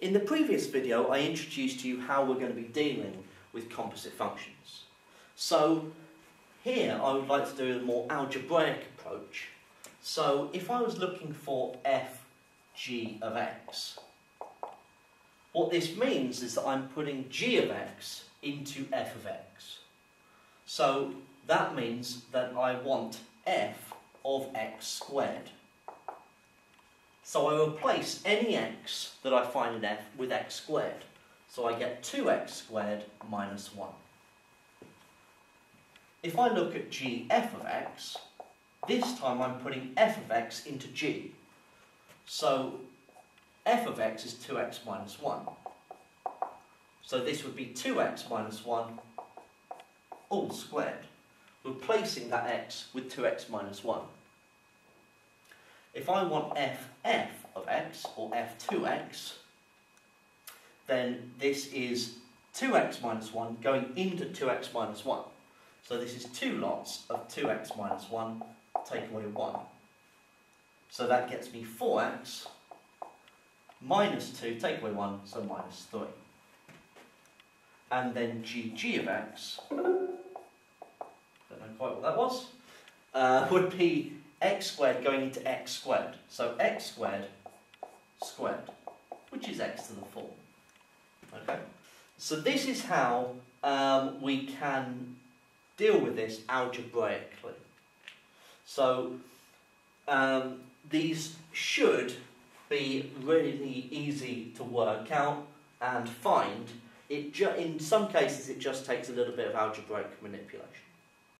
In the previous video, I introduced to you how we're going to be dealing with composite functions. So here, I would like to do a more algebraic approach. So if I was looking for f g of x, what this means is that I'm putting g of x into f of x. So that means that I want f of x squared. So I replace any x that I find in f with x squared. So I get 2x squared minus 1. If I look at g f of x, this time I'm putting f of x into g. So f of x is 2x minus 1. So this would be 2x minus 1 all squared, replacing that x with 2x minus 1. If I want ff of x, or f2x, then this is 2x minus 1 going into 2x minus 1. So this is two lots of 2x minus 1, take away 1. So that gets me 4x minus 2, take away 1, so minus 3. And then gg of x, don't know quite what that was, uh, would be x squared going into x squared. So x squared squared, which is x to the 4. Okay? So this is how um, we can deal with this algebraically. So um, these should be really easy to work out and find. It in some cases, it just takes a little bit of algebraic manipulation.